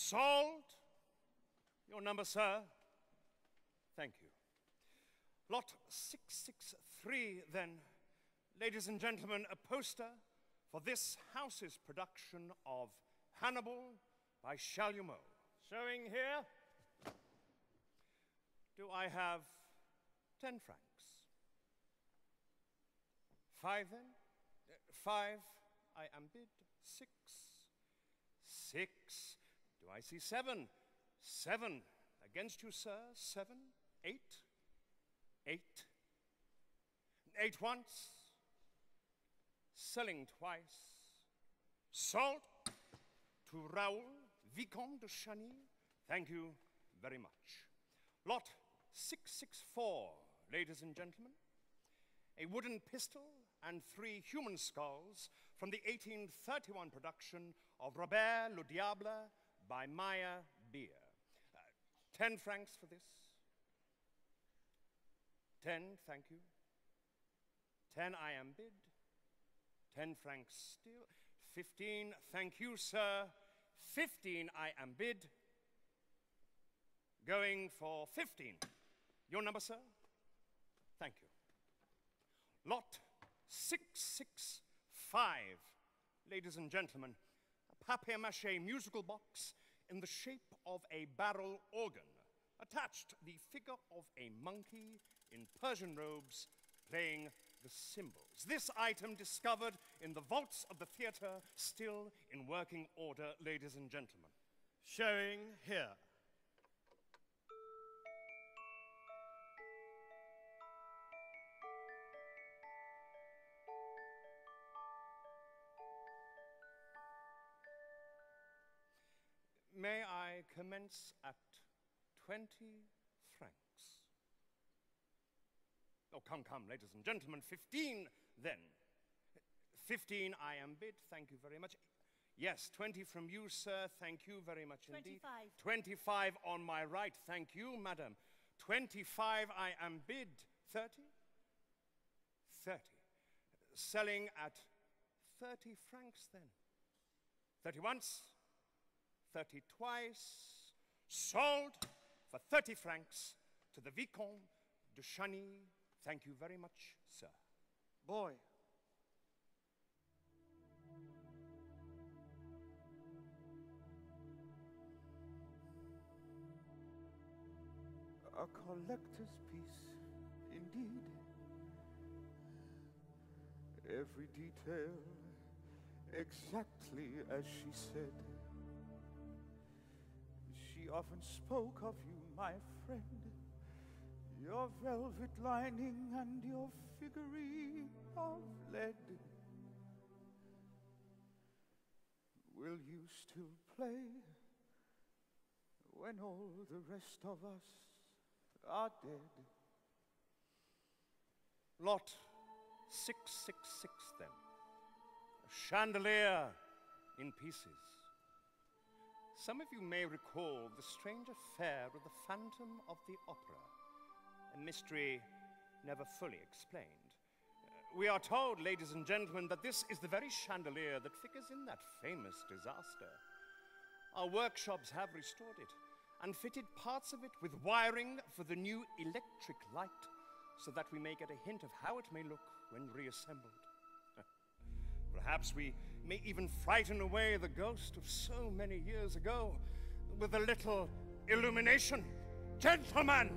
Salt. Your number, sir. Thank you. Lot 663, then. Ladies and gentlemen, a poster for this house's production of Hannibal by Chalumeau. Showing here. Do I have 10 francs? Five then? Uh, Five, I am bid. Six. Six. Do I see seven? Seven. Against you, sir. Seven. Eight. Eight. Eight once. Selling twice. Salt to Raoul, Vicomte de Chagny. Thank you very much. Lot 664, ladies and gentlemen. A wooden pistol and three human skulls from the 1831 production of Robert le Diable by Maya Beer. Uh, ten francs for this. Ten, thank you. Ten, I am bid. Ten francs still. Fifteen, thank you, sir. Fifteen, I am bid. Going for fifteen. Your number, sir? Thank you. Lot 665, ladies and gentlemen, a papier mache musical box in the shape of a barrel organ. Attached, the figure of a monkey in Persian robes playing the cymbals. This item discovered in the vaults of the theater, still in working order, ladies and gentlemen. Showing here. May I commence at 20 francs? Oh, come, come, ladies and gentlemen, 15 then. 15 I am bid, thank you very much. Yes, 20 from you, sir, thank you very much indeed. 25. 25 on my right, thank you, madam. 25 I am bid. 30? 30. Selling at 30 francs then. 30 once, 30 twice, sold for 30 francs to the Vicomte de Chagny. Thank you very much, sir. Boy. A collector's piece, indeed. Every detail exactly as she said. Often spoke of you, my friend, your velvet lining and your figurine of lead. Will you still play when all the rest of us are dead? Lot 666 then. A chandelier in pieces. Some of you may recall the strange affair of the Phantom of the Opera, a mystery never fully explained. Uh, we are told, ladies and gentlemen, that this is the very chandelier that figures in that famous disaster. Our workshops have restored it and fitted parts of it with wiring for the new electric light so that we may get a hint of how it may look when reassembled. Perhaps we may even frighten away the ghost of so many years ago with a little illumination. Gentlemen!